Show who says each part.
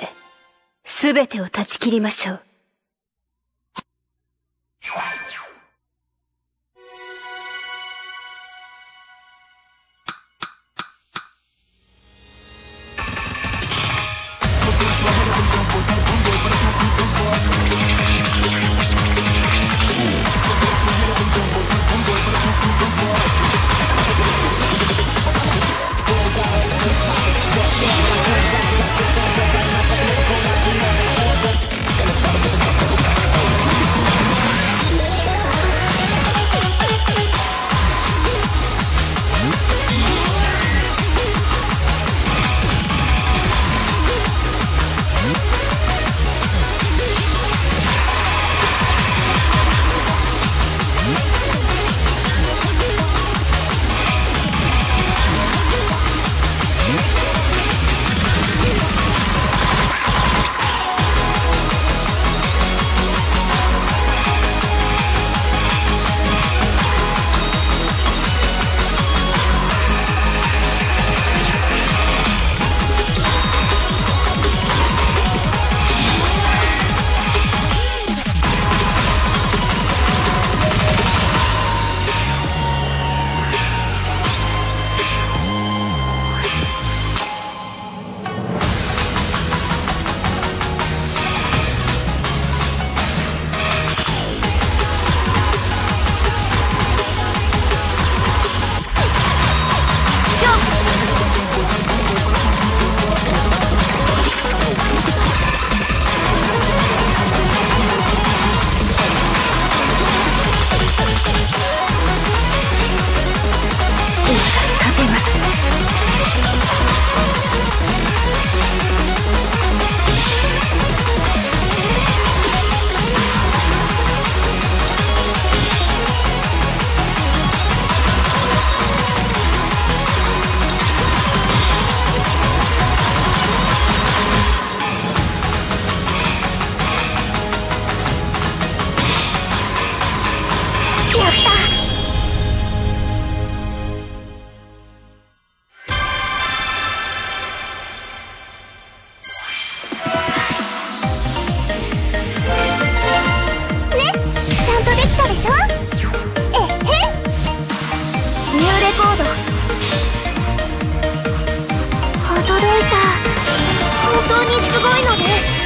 Speaker 1: て、すべてを断ち切りましょう。
Speaker 2: 本当にすごいのね